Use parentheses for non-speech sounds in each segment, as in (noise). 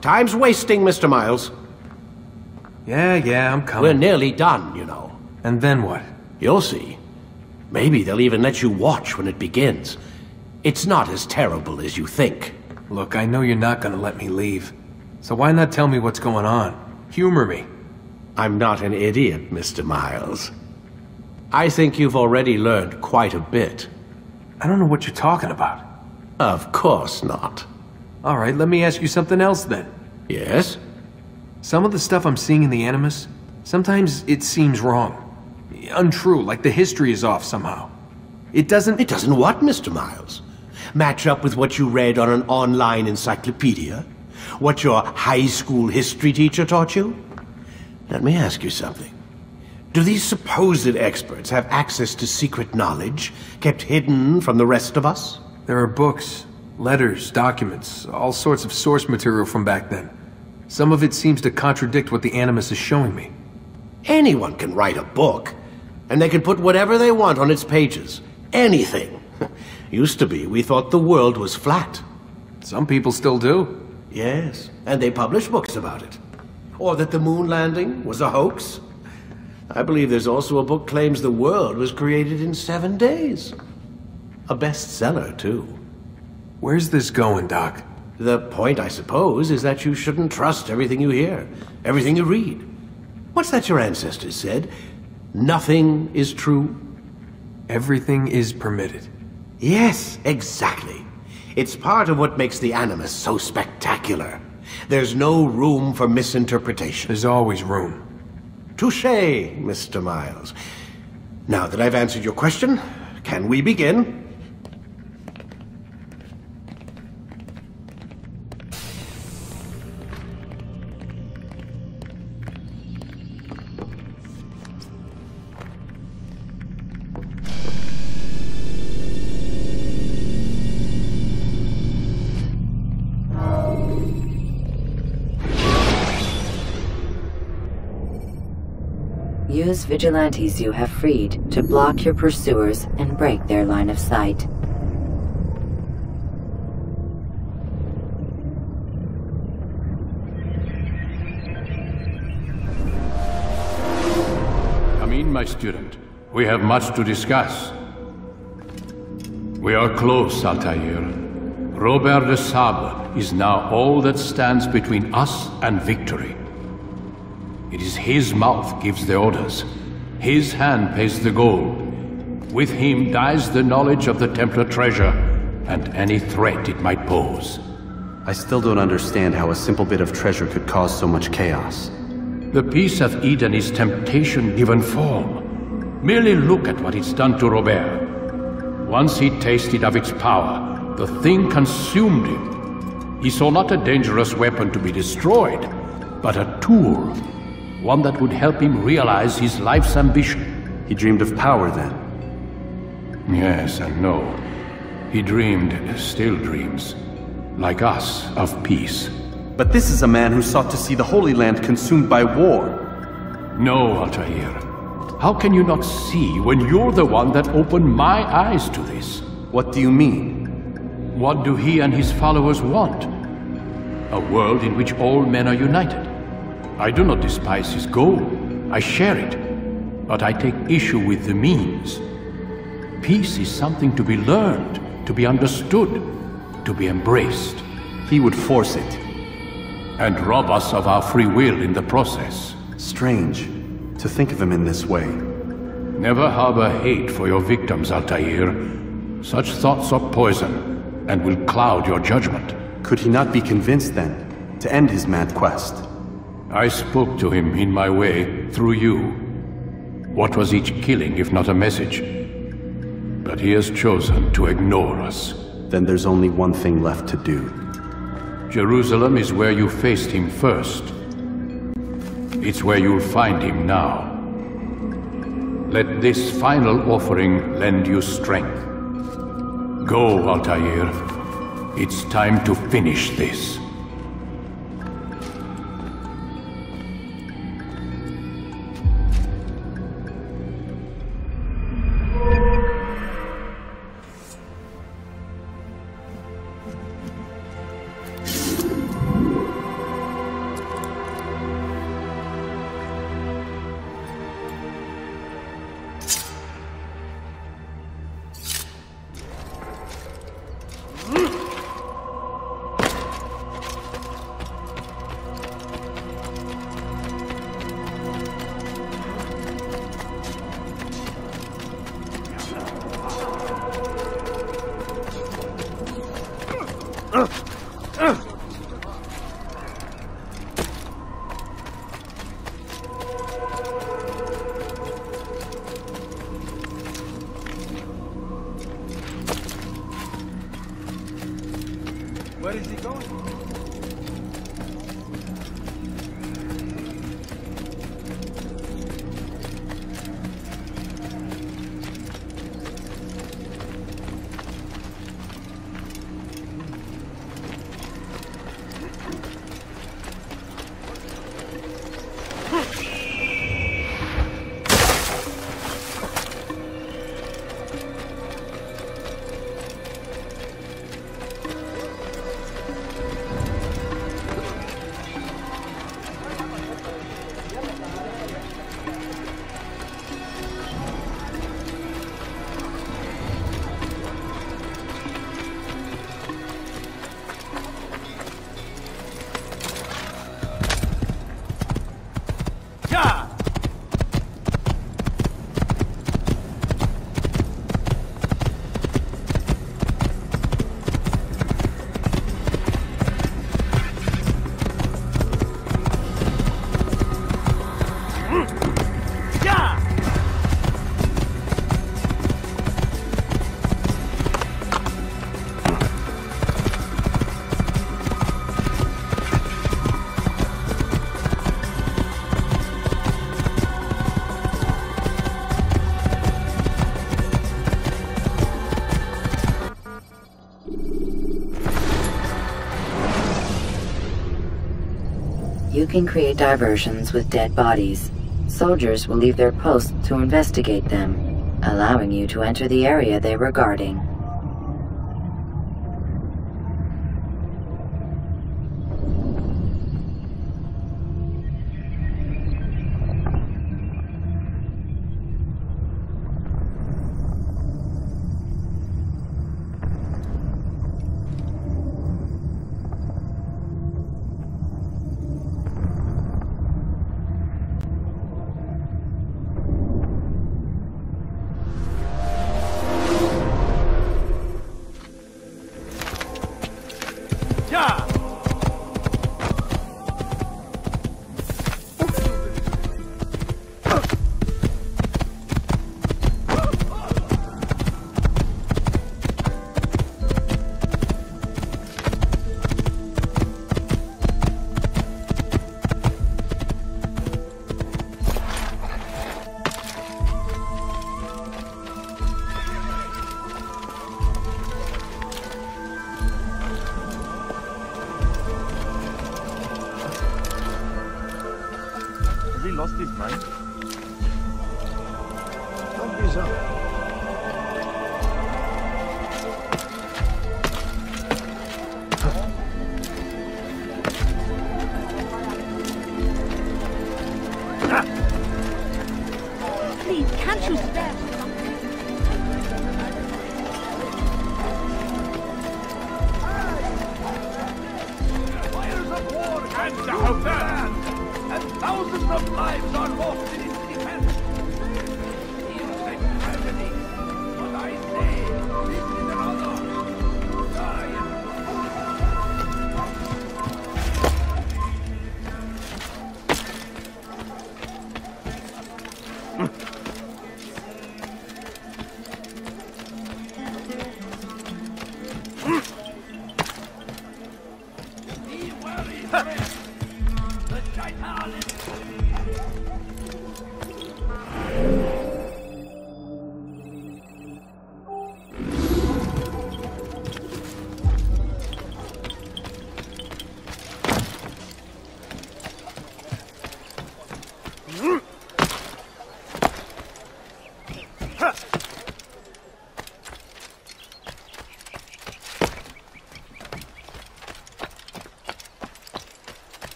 Time's wasting, Mr. Miles. Yeah, yeah, I'm coming. We're nearly done, you know. And then what? You'll see. Maybe they'll even let you watch when it begins. It's not as terrible as you think. Look, I know you're not gonna let me leave. So why not tell me what's going on? Humor me. I'm not an idiot, Mr. Miles. I think you've already learned quite a bit. I don't know what you're talking about. Of course not. Alright, let me ask you something else then. Yes? Some of the stuff I'm seeing in the Animus, sometimes it seems wrong. Untrue, like the history is off somehow. It doesn't... It doesn't what, Mr. Miles? Match up with what you read on an online encyclopedia? What your high school history teacher taught you? Let me ask you something. Do these supposed experts have access to secret knowledge kept hidden from the rest of us? There are books, letters, documents, all sorts of source material from back then. Some of it seems to contradict what the Animus is showing me. Anyone can write a book, and they can put whatever they want on its pages. Anything. (laughs) Used to be, we thought the world was flat. Some people still do. Yes, and they publish books about it. Or that the moon landing was a hoax. I believe there's also a book claims the world was created in seven days. A bestseller, too. Where's this going, Doc? The point, I suppose, is that you shouldn't trust everything you hear, everything you read. What's that your ancestors said? Nothing is true? Everything is permitted. Yes, exactly. It's part of what makes the Animus so spectacular. There's no room for misinterpretation. There's always room. Touche, Mr. Miles. Now that I've answered your question, can we begin? Vigilantes you have freed to block your pursuers and break their line of sight. Come in, my student. We have much to discuss. We are close, Altair. Robert de Sable is now all that stands between us and victory. It is his mouth gives the orders. His hand pays the gold. With him dies the knowledge of the Templar treasure and any threat it might pose. I still don't understand how a simple bit of treasure could cause so much chaos. The piece of Eden is temptation given form. Merely look at what it's done to Robert. Once he tasted of its power, the thing consumed him. He saw not a dangerous weapon to be destroyed, but a tool. One that would help him realize his life's ambition. He dreamed of power then. Yes and no. He dreamed, still dreams. Like us, of peace. But this is a man who sought to see the Holy Land consumed by war. No, Altair. How can you not see when you're the one that opened my eyes to this? What do you mean? What do he and his followers want? A world in which all men are united. I do not despise his goal. I share it. But I take issue with the means. Peace is something to be learned, to be understood, to be embraced. He would force it. And rob us of our free will in the process. Strange, to think of him in this way. Never harbor hate for your victims, Altair. Such thoughts are poison, and will cloud your judgment. Could he not be convinced, then, to end his mad quest? I spoke to him in my way, through you. What was each killing if not a message? But he has chosen to ignore us. Then there's only one thing left to do. Jerusalem is where you faced him first. It's where you'll find him now. Let this final offering lend you strength. Go, Altair. It's time to finish this. Can create diversions with dead bodies. Soldiers will leave their posts to investigate them, allowing you to enter the area they were guarding.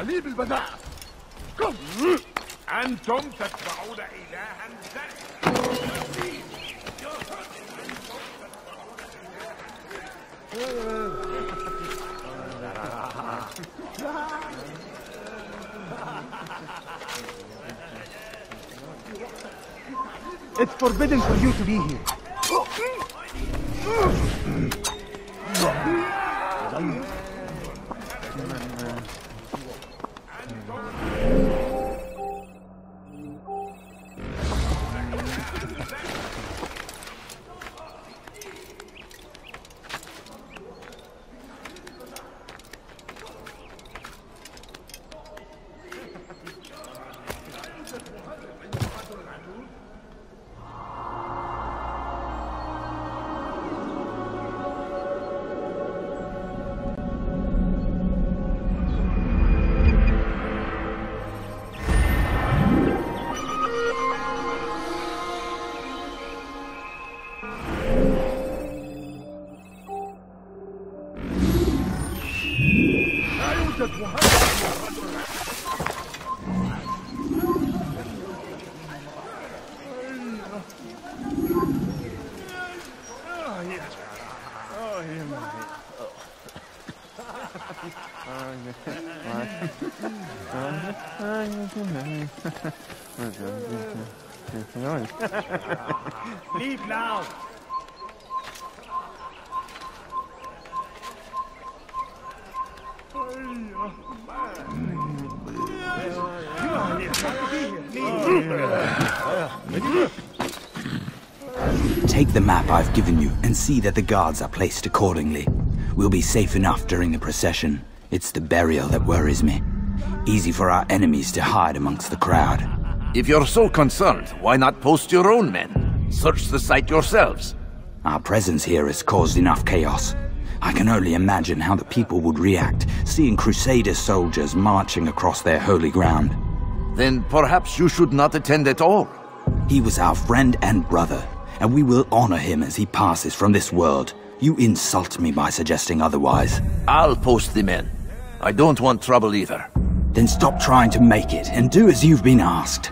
تعليم البنات قم أنتم تتبعون إلها ذات It's forbidden for you to be here Take the map I've given you and see that the guards are placed accordingly. We'll be safe enough during the procession. It's the burial that worries me. Easy for our enemies to hide amongst the crowd. If you're so concerned, why not post your own men? Search the site yourselves. Our presence here has caused enough chaos. I can only imagine how the people would react seeing Crusader soldiers marching across their holy ground. Then perhaps you should not attend at all. He was our friend and brother, and we will honor him as he passes from this world. You insult me by suggesting otherwise. I'll post the men. I don't want trouble either. Then stop trying to make it and do as you've been asked.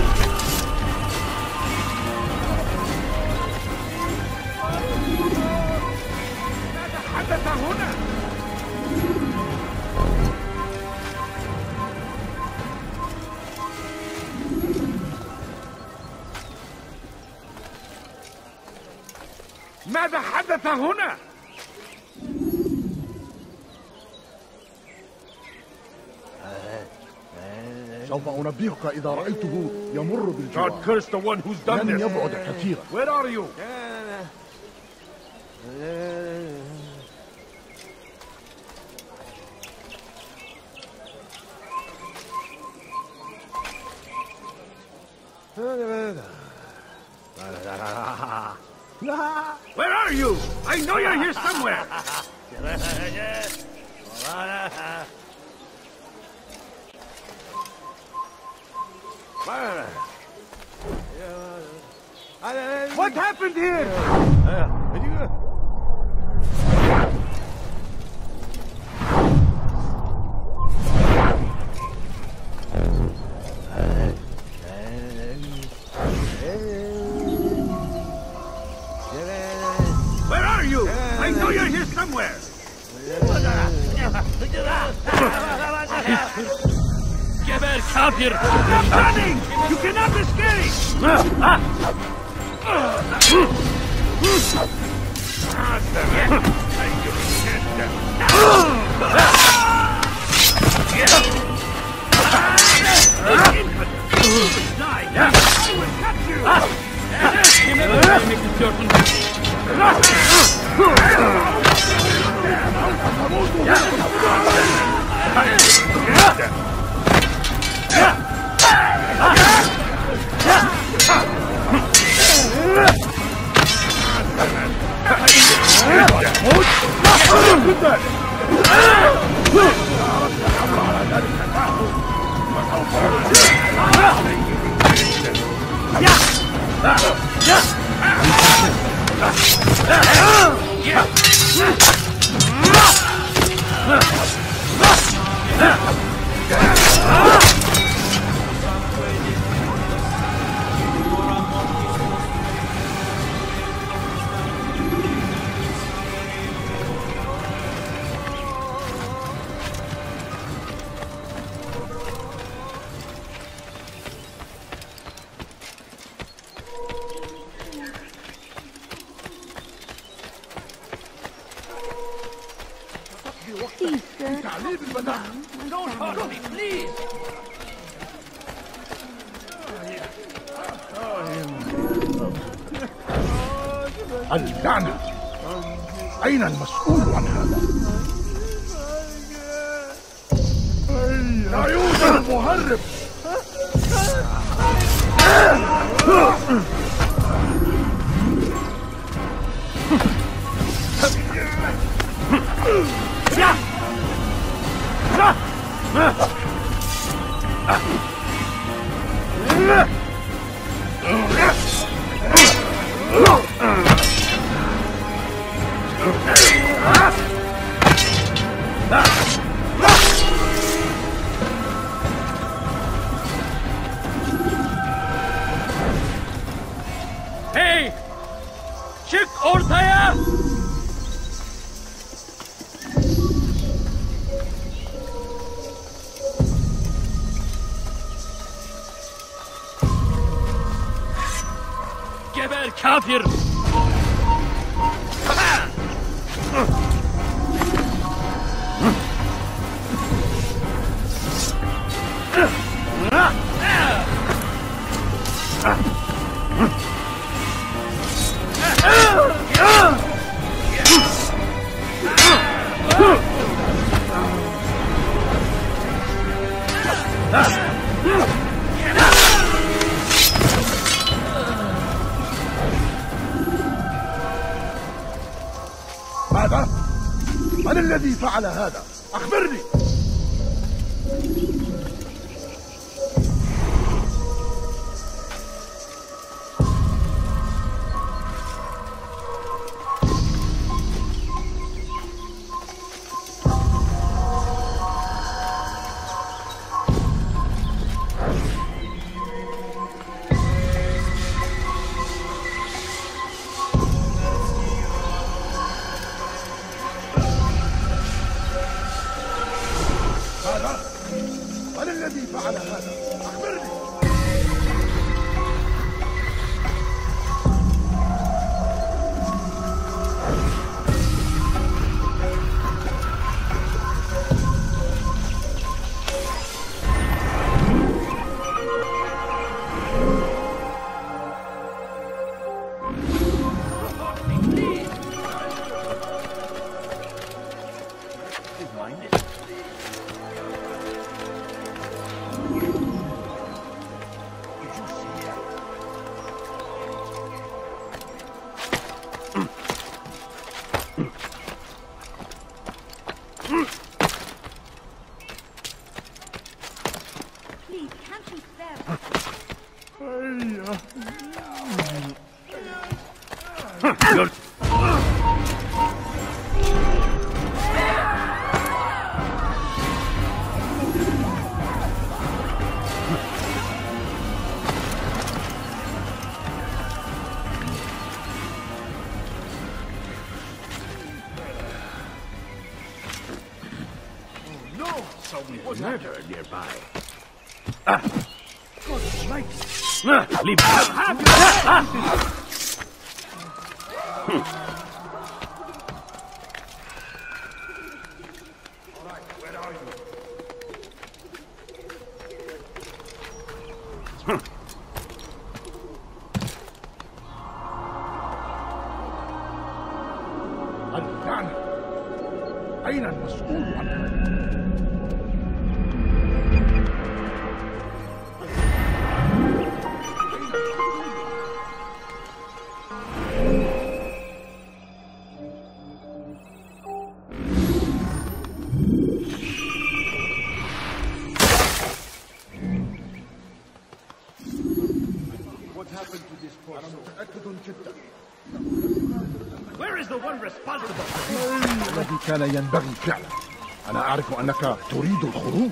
حدث هنا؟ سوف أنبهك إذا رأيته يمر God بالجوار curse the one who's done لن this. يبعد كثيرا Where are you? ماذا؟ من الذي فعل هذا؟ أخبرني nearby. Ah. Good ah. Leave. Have, have, have. Hmm. كان ينبغي فعله أنا أعرف أنك تريد الخروج.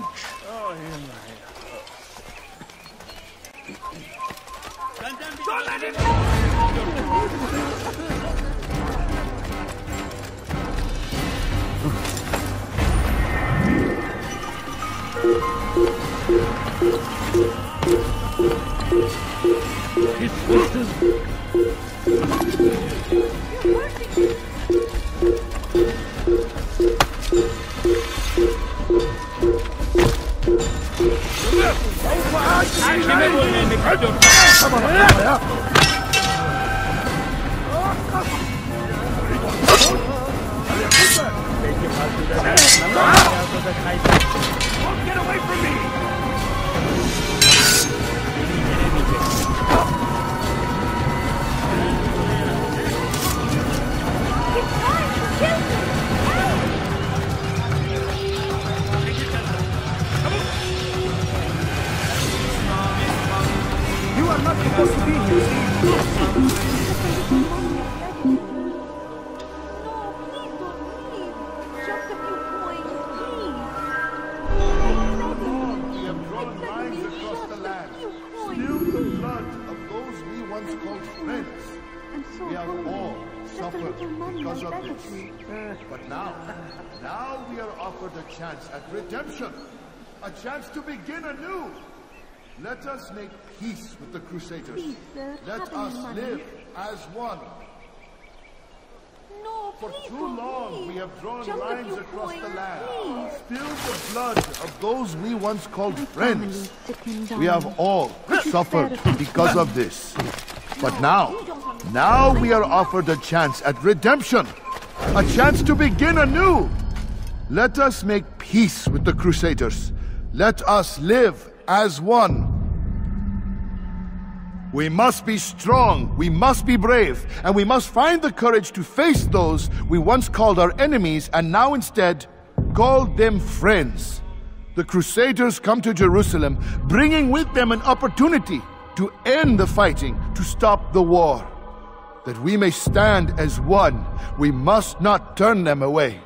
Chance at redemption, a chance to begin anew. Let us make peace with the Crusaders. Please, sir, Let us money. live as one. No, For please too long we have drawn lines across the coins, land, please. spilled the blood of those we once called My friends. family's sick and We have all suffered because of this. But now, now we are offered a chance at redemption, a chance to begin anew. Let us make peace with the Crusaders. Let us live as one. We must be strong, we must be brave, and we must find the courage to face those we once called our enemies and now instead call them friends. The Crusaders come to Jerusalem, bringing with them an opportunity to end the fighting, to stop the war. That we may stand as one, we must not turn them away.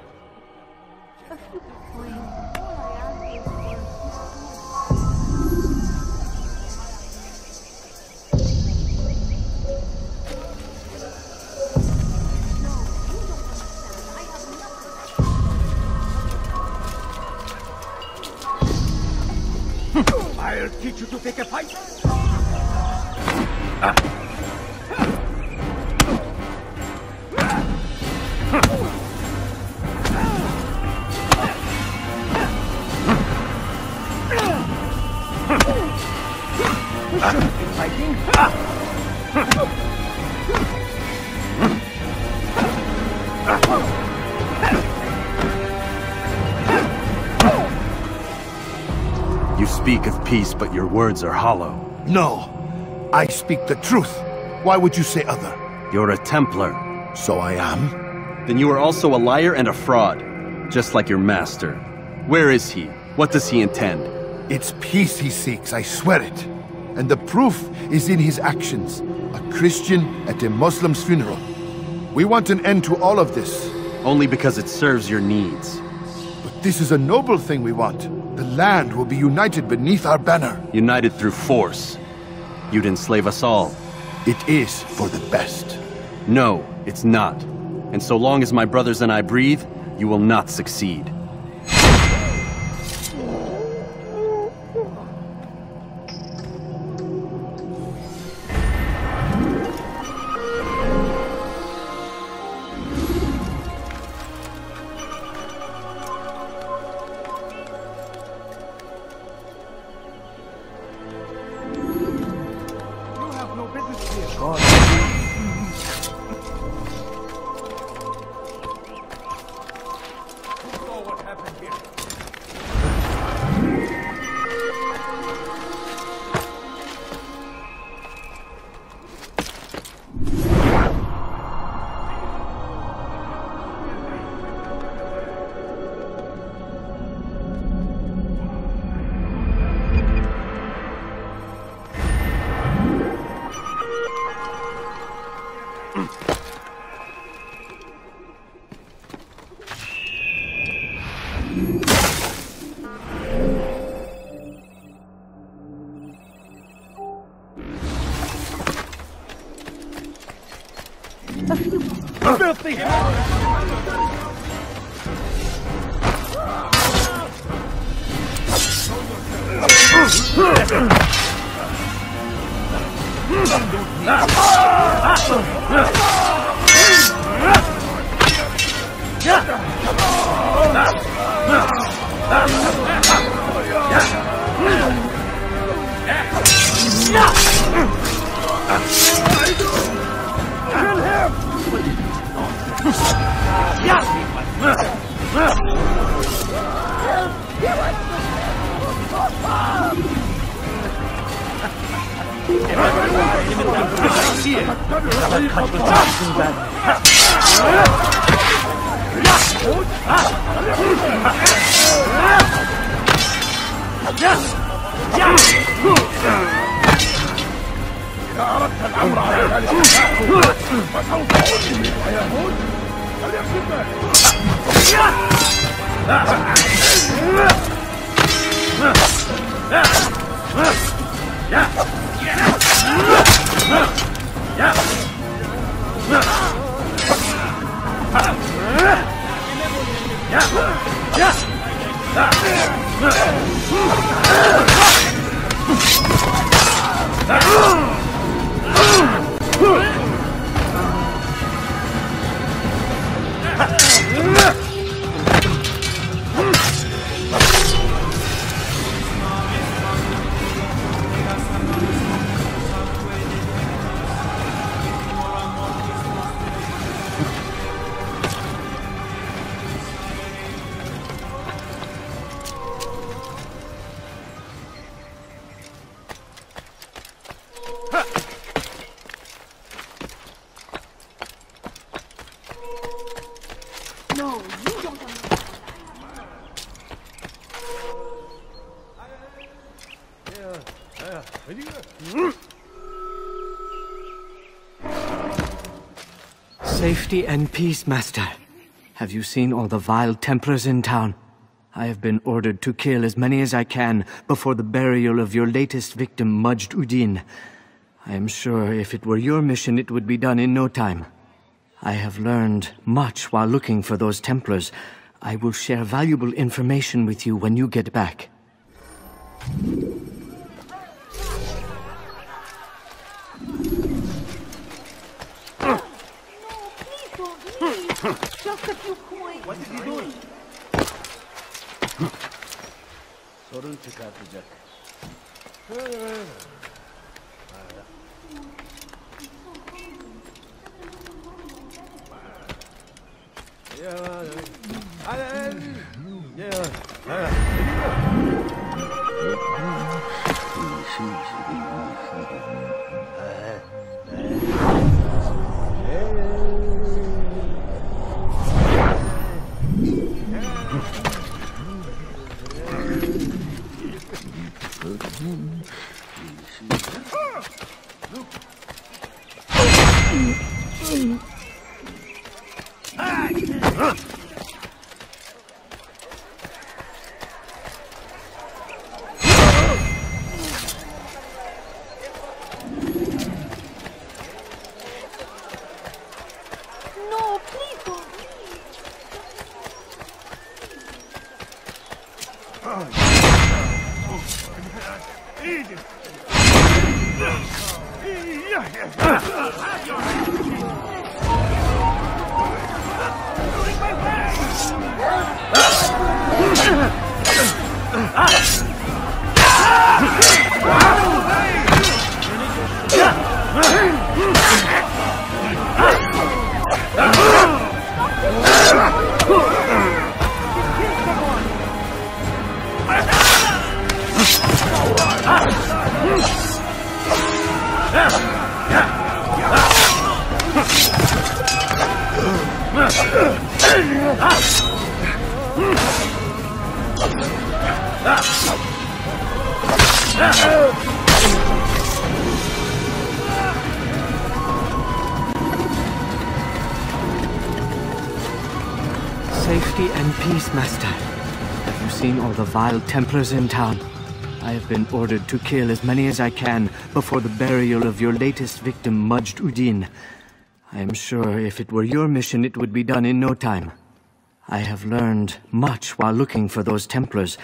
I'll you to pick a fight. We shouldn't speak of peace, but your words are hollow. No, I speak the truth. Why would you say other? You're a Templar. So I am. Then you are also a liar and a fraud, just like your master. Where is he? What does he intend? It's peace he seeks, I swear it. And the proof is in his actions. A Christian at a Muslim's funeral. We want an end to all of this. Only because it serves your needs. But this is a noble thing we want. The land will be united beneath our banner. United through force. You'd enslave us all. It is for the best. No, it's not. And so long as my brothers and I breathe, you will not succeed. Filthy! Yeah! Yes! Ah! No, you don't understand. Safety and peace, Master. Have you seen all the vile Templars in town? I have been ordered to kill as many as I can before the burial of your latest victim, Majd Addin. I am sure if it were your mission, it would be done in no time. I have learned much while looking for those Templars. I will share valuable information with you when you get back. Please don't leave. Just a few coins. What is he doing? sorun çıkartacak. No, Ah! Safety and peace, Master. Have you seen all the vile Templars in town? I have been ordered to kill as many as I can before the burial of your latest victim, Majd Addin. I am sure if it were your mission, it would be done in no time. I have learned much while looking for those Templars.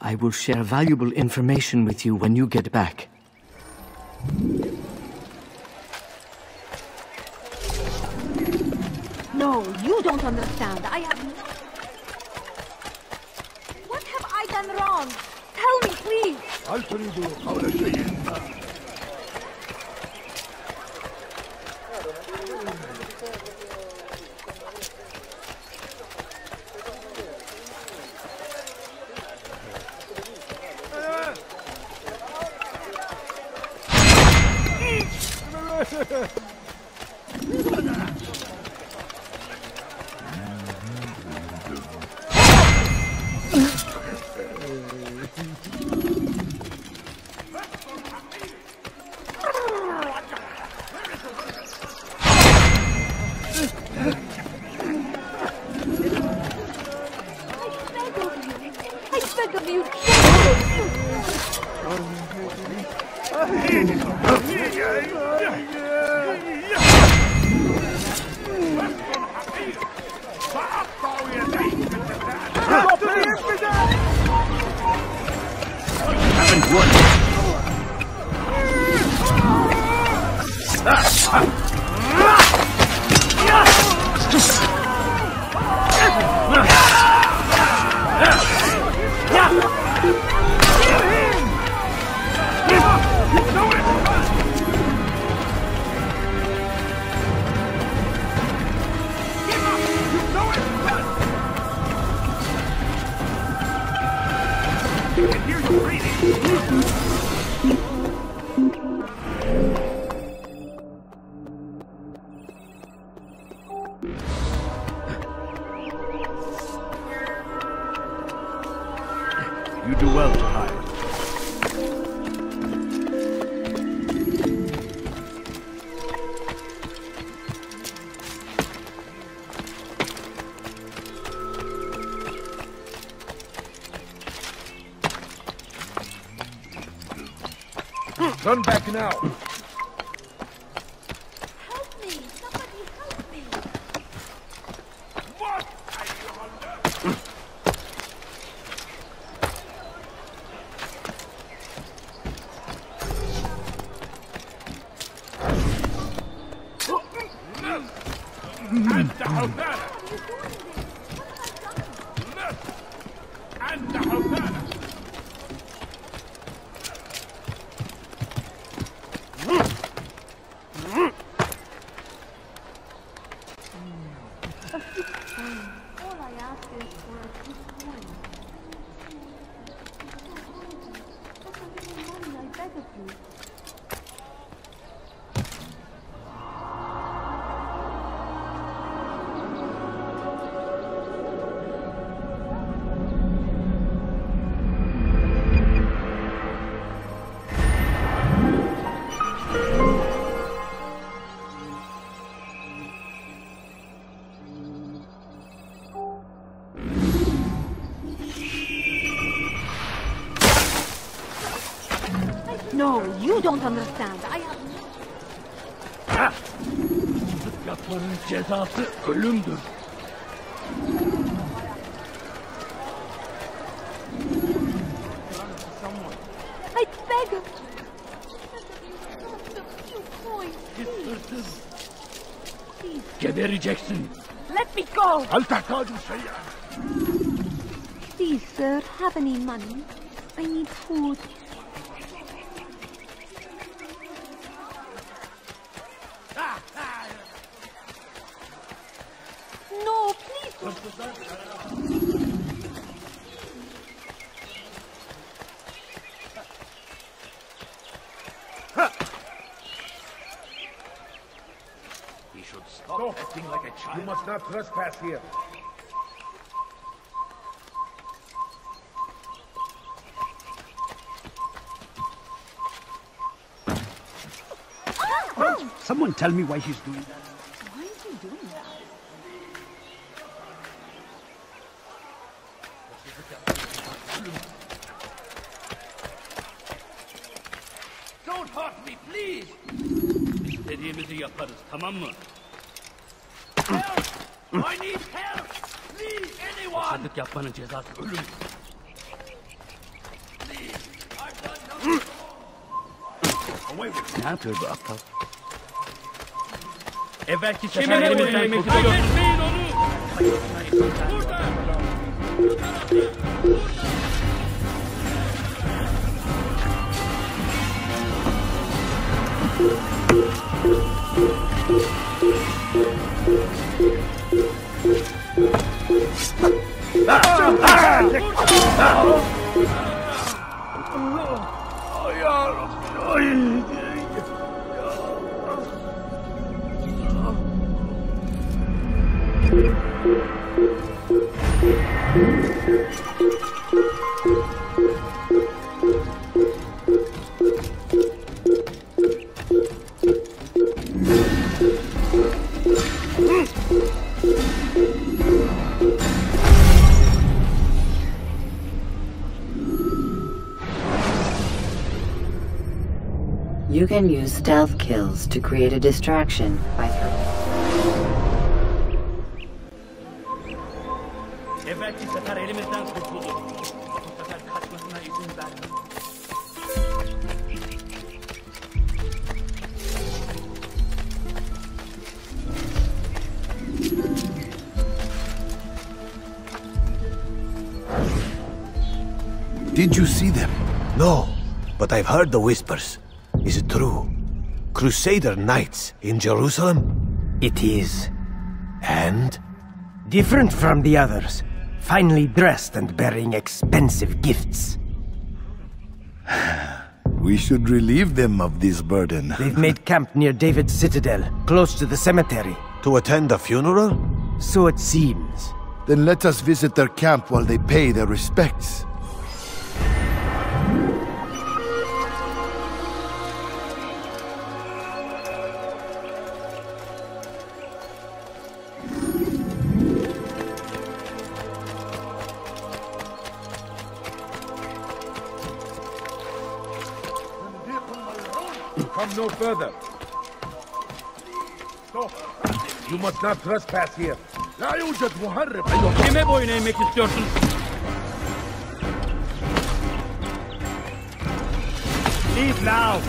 I will share valuable information with you when you get back. No, you don't understand. I have no... What have I done wrong? Tell me, please. Yeah. (laughs) now. don't understand. I have Yapmanın cezası ölümdür. I beg of you. Just a few coins, Git please. hırsız. Please, Gebereceksin. let me go. هل تحتاج شيئا؟ Please, sir, have any money? I need food. Trespass here. Someone tell me why he's doing that. Why is he doing that? Don't hurt me, please. İstediğimizi yaparız, tamam mı? Help! I need help! Please, anyone! Hırsızlık yapmanın cezası ölüm. ne yapıyor bu aptal? Evvelki seferlerimizden kurtulun. Kaybetmeyin onu! Burada! Burada! Thank you. 太好了 to create a distraction by Evvelki sefer elimizden kurtuldu. Bu sefer kaçmasına izin verme. Did you see them? No, but I've heard the whispers. Is it true? Crusader knights in Jerusalem? It is. And? Different from the others. Finely dressed and bearing expensive gifts. (sighs) We should relieve them of this burden. They've made (laughs) camp near David's citadel, close to the cemetery. To attend a funeral? So it seems. Then let us visit their camp while they pay their respects. further. Stop. You must not trespass here. لا يوجد مهرب أيها Kime boyun eğmek istiyorsun? Leave now.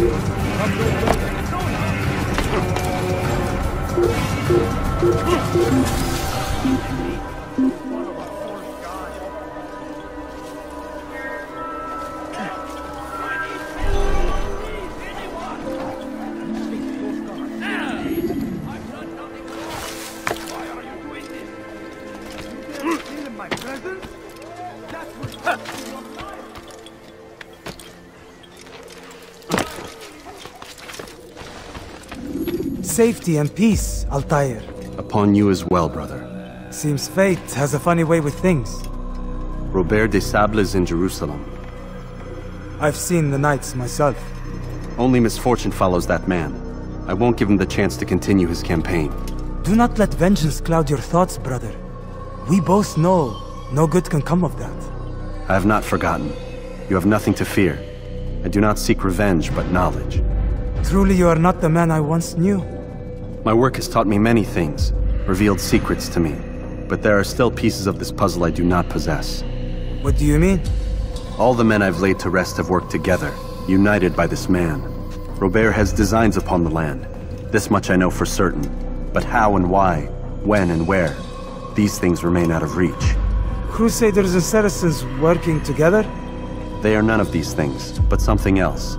Thank you. Safety and peace, Altair. Upon you as well, brother. Seems fate has a funny way with things. Robert de Sable is in Jerusalem. I've seen the knights myself. Only misfortune follows that man. I won't give him the chance to continue his campaign. Do not let vengeance cloud your thoughts, brother. We both know no good can come of that. I have not forgotten. You have nothing to fear. I do not seek revenge, but knowledge. Truly you are not the man I once knew. My work has taught me many things, revealed secrets to me. But there are still pieces of this puzzle I do not possess. What do you mean? All the men I've laid to rest have worked together, united by this man. Robert has designs upon the land. This much I know for certain. But how and why, when and where, these things remain out of reach. Crusaders and Saracens working together? They are none of these things, but something else.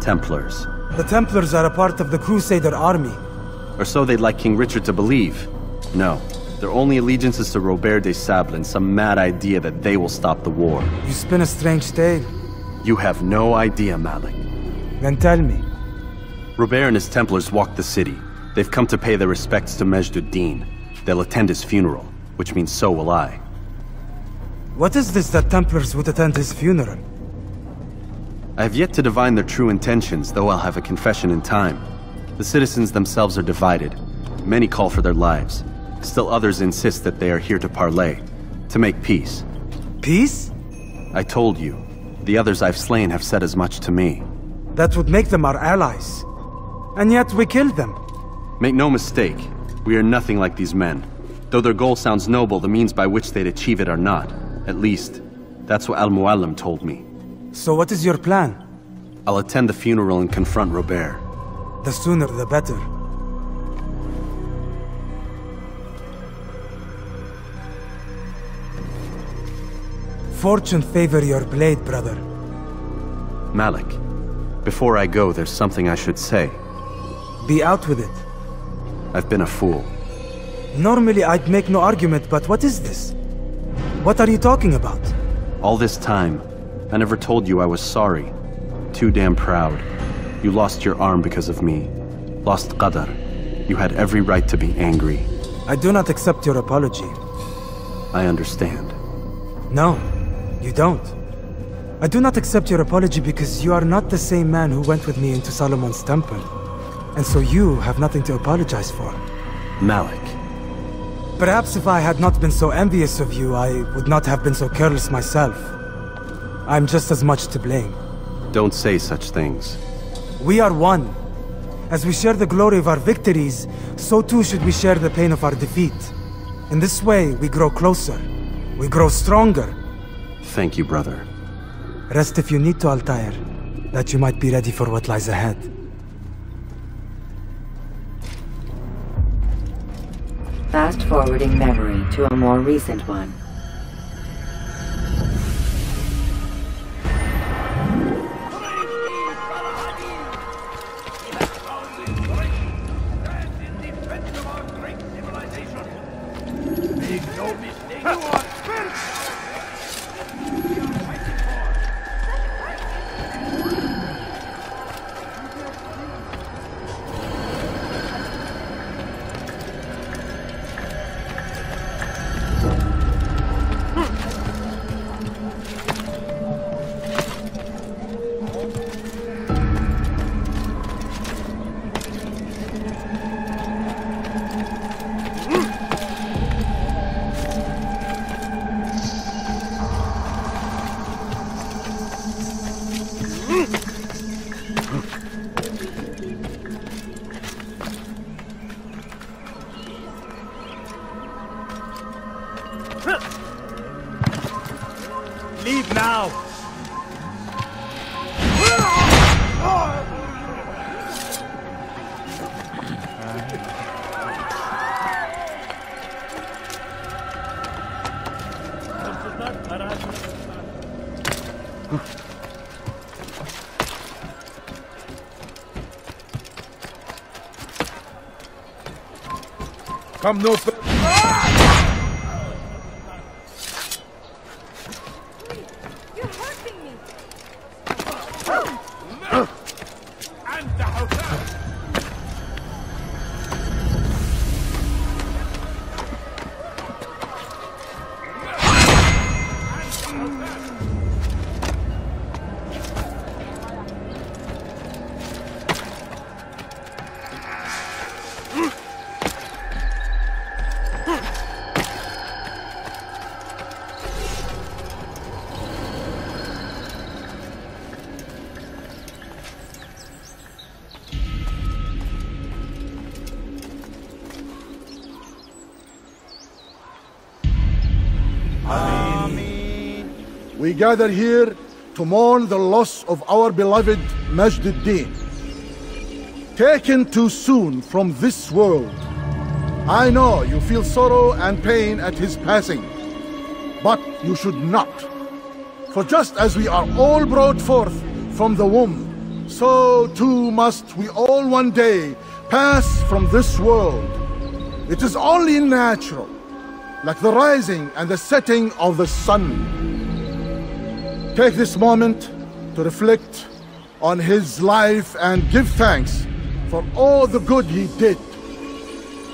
Templars. The Templars are a part of the Crusader army. Or so they'd like King Richard to believe. No, their only allegiance is to Robert de Sable and some mad idea that they will stop the war. You spin a strange tale. You have no idea, Malik. Then tell me. Robert and his Templars walk the city. They've come to pay their respects to Majd Addin. They'll attend his funeral, which means so will I. What is this that Templars would attend his funeral? I have yet to divine their true intentions, though I'll have a confession in time. The citizens themselves are divided. Many call for their lives. Still others insist that they are here to parley, to make peace. Peace? I told you, The others I've slain have said as much to me. That would make them our allies. And yet we killed them. Make no mistake, we are nothing like these men. Though their goal sounds noble, the means by which they'd achieve it are not. At least, that's what Al-Mualim told me. So what is your plan? I'll attend the funeral and confront Robert. The sooner the better. Fortune favor your blade, brother. Malik, before I go, there's something I should say. Be out with it. I've been a fool. Normally I'd make no argument, but what is this? What are you talking about? All this time, I never told you I was sorry. Too damn proud. You lost your arm because of me. Lost Kadar. You had every right to be angry. I do not accept your apology. I understand. No, you don't. I do not accept your apology because you are not the same man who went with me into Solomon's temple. And so you have nothing to apologize for. Malik. Perhaps if I had not been so envious of you, I would not have been so careless myself. I'm just as much to blame. Don't say such things. We are one. As we share the glory of our victories, so too should we share the pain of our defeat. In this way, we grow closer. We grow stronger. Thank you, brother. Rest if you need to, Altair, that you might be ready for what lies ahead. Fast forwarding memory to a more recent one. Come no further. We gather here to mourn the loss of our beloved Majd Addin. Taken too soon from this world. I know you feel sorrow and pain at his passing, but you should not. For just as we are all brought forth from the womb, so too must we all one day pass from this world. It is only natural, like the rising and the setting of the sun. Take this moment to reflect on his life and give thanks for all the good he did.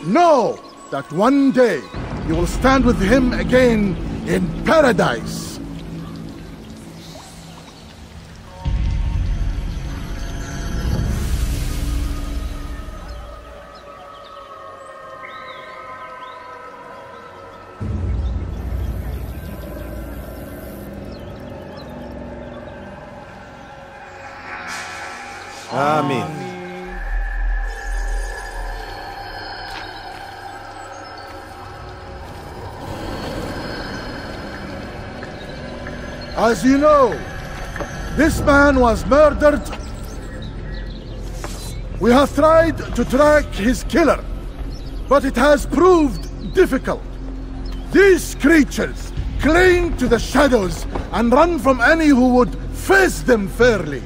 Know that one day you will stand with him again in paradise. As you know, this man was murdered. We have tried to track his killer, but it has proved difficult. These creatures cling to the shadows and run from any who would face them fairly.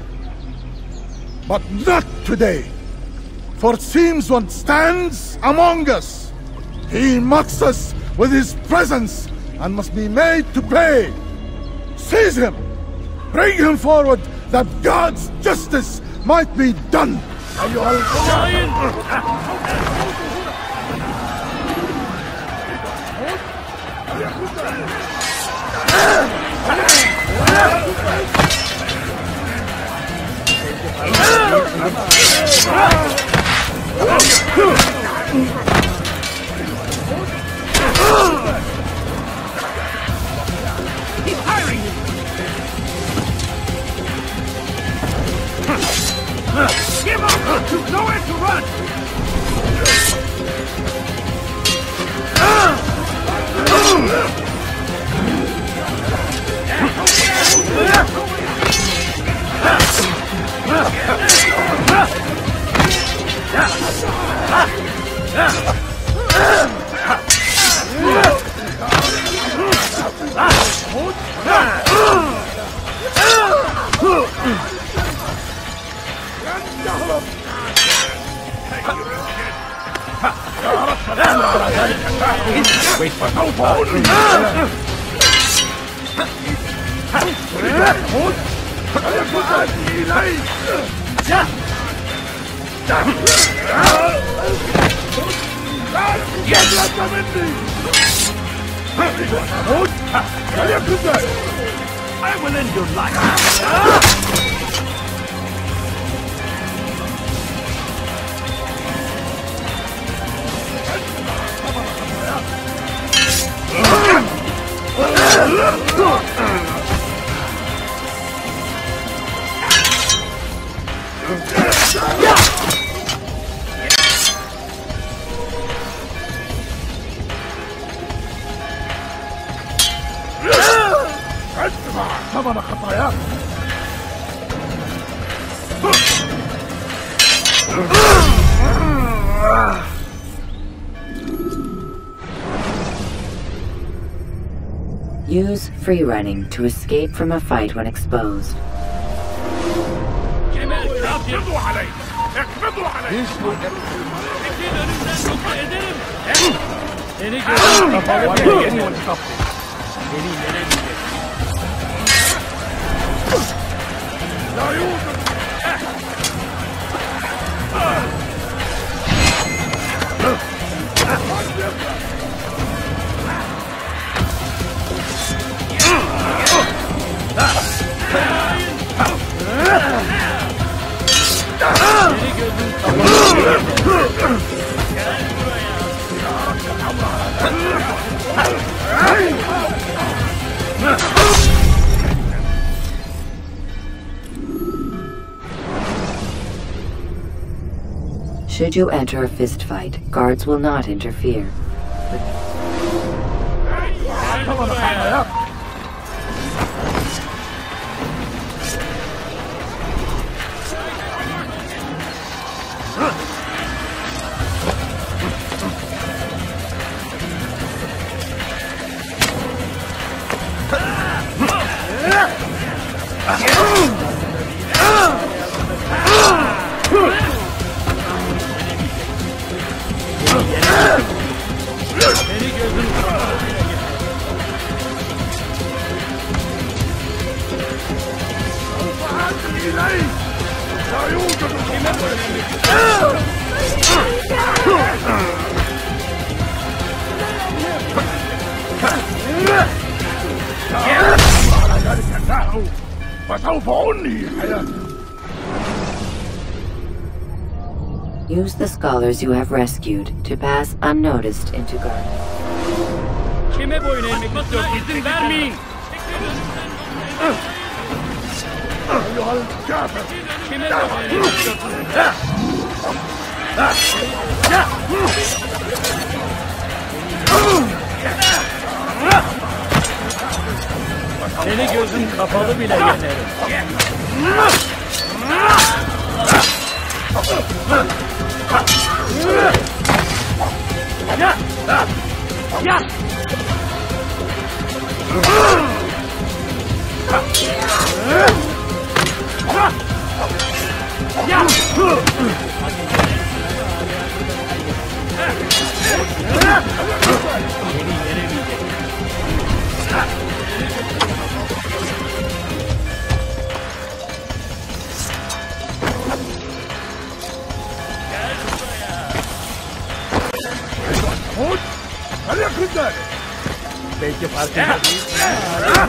But not today, for it seems one stands among us. He mocks us with his presence and must be made to pay. Seize him! Bring him forward that God's justice might be done! Give up! Nowhere to run! Wait for no I will end your life! Use free running to escape from a fight when exposed. Should you enter a fist fight, guards will not interfere. Use the scholars you have rescued to pass unnoticed into garden. Seni gözüm kapalı bile yenerim. Yeah! Gut, alle Kinder. Welche Partie? Ja. Ja.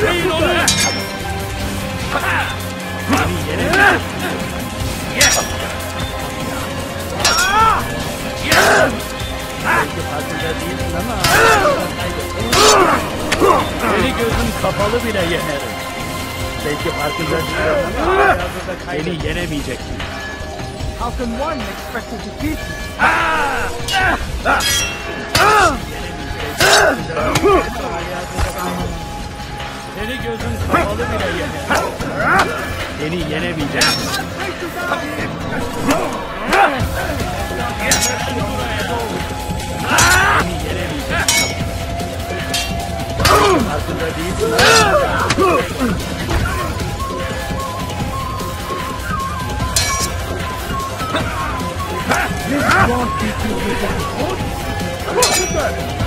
Hey, Seni gözüm kapalı bile yenerim. Belki farkında kaybettin. Beni yenemeyeceksin. How can one expect to defeat? Seni gözüm kapalı bile yenerim. Beni yenemeyeceksin. Beni yenemeyeceksin. Farkında değilsin.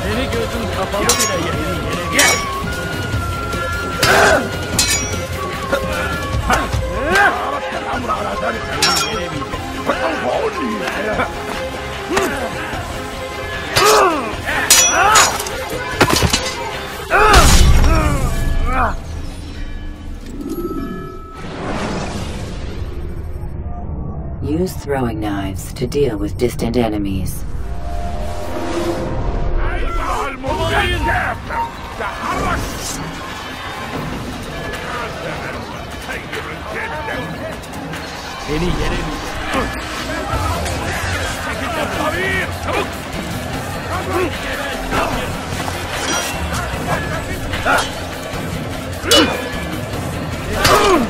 Seni gözüm kapalı bile Use throwing knives to deal with distant enemies. Beni yere mi? Çekilin Kabir! Çabuk!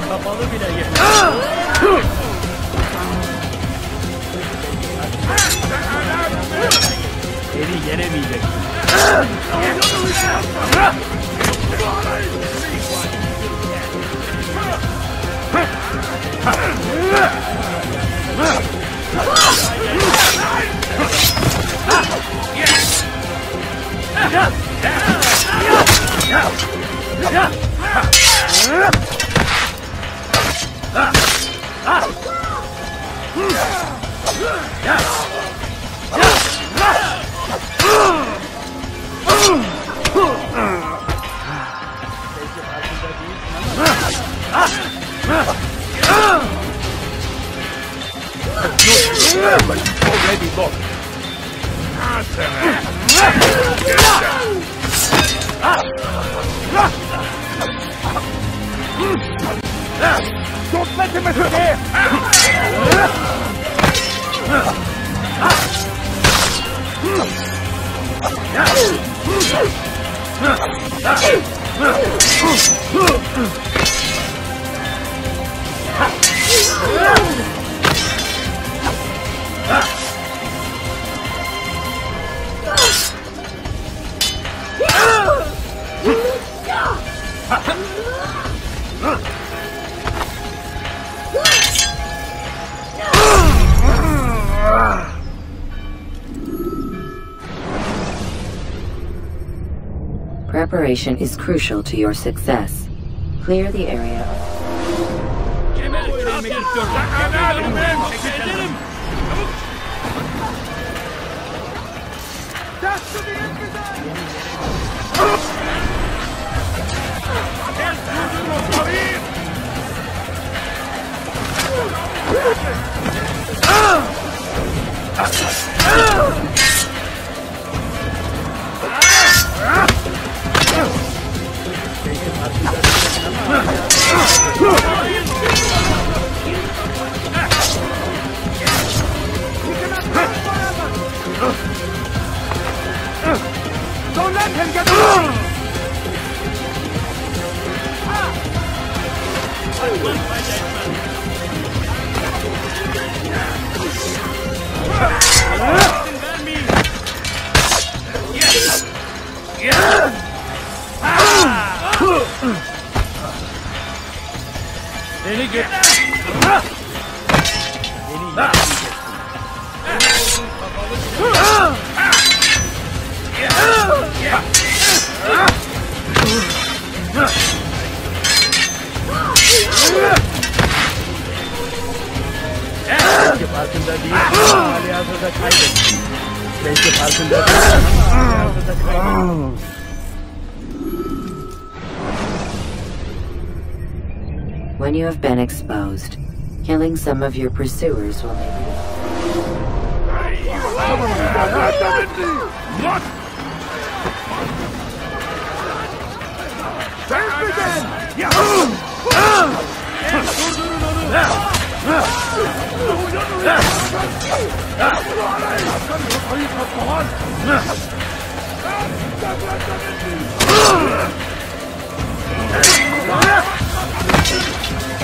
Kapalı bile yeter. Beni yenemeyeceksin. Already preparation is crucial to your success. Clear the area. Beni you have been exposed, killing some of your pursuers will make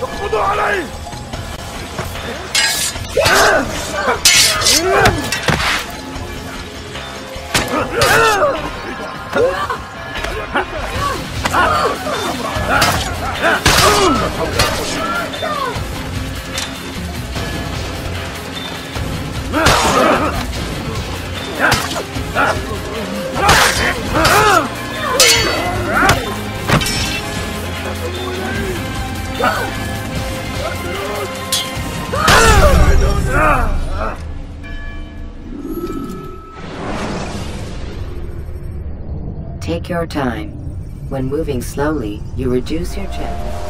Take (laughs) your time. When moving slowly, you reduce your chance.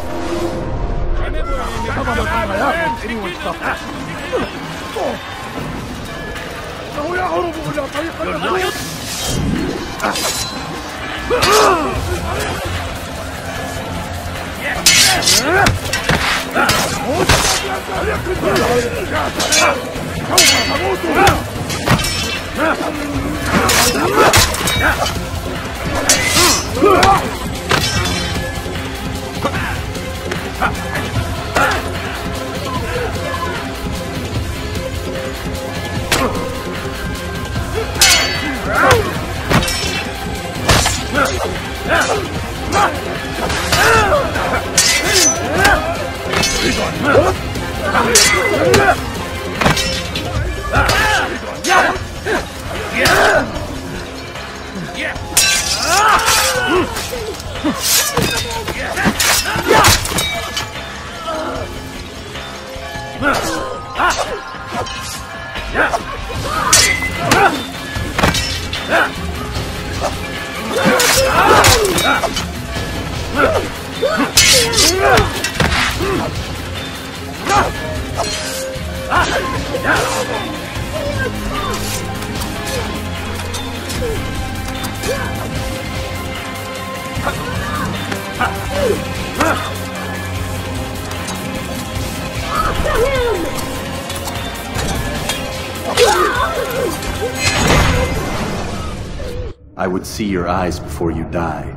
Yeah! Yeah. I would see your eyes before you die.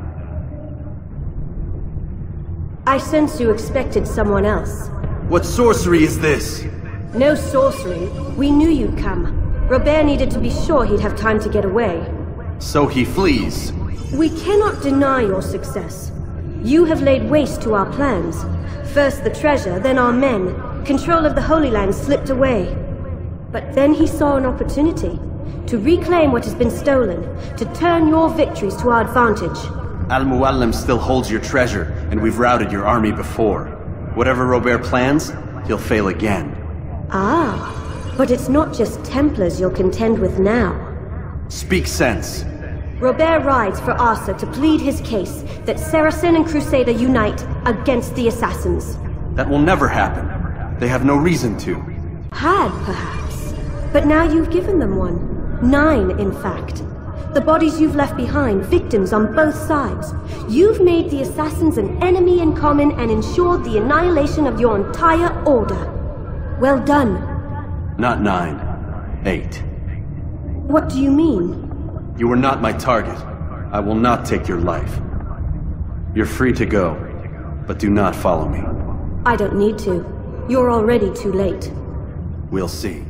I sense you expected someone else. What sorcery is this? No sorcery. We knew you'd come. Robert needed to be sure he'd have time to get away. So he flees. We cannot deny your success. You have laid waste to our plans. First the treasure, then our men. Control of the Holy Land slipped away. But then he saw an opportunity. To reclaim what has been stolen, to turn your victories to our advantage. Al Muallim still holds your treasure, and we've routed your army before. Whatever Robert plans, he'll fail again. Ah, but it's not just Templars you'll contend with now. Speak sense. Robert rides for Arsuf to plead his case that Saracen and Crusader unite against the Assassins. That will never happen. They have no reason to. Had, perhaps. But now you've given them one. Nine, in fact. The bodies you've left behind, victims on both sides. You've made the Assassins an enemy in common and ensured the annihilation of your entire order. Well done. Not nine. Eight. What do you mean? You are not my target. I will not take your life. You're free to go, but do not follow me. I don't need to. You're already too late. We'll see.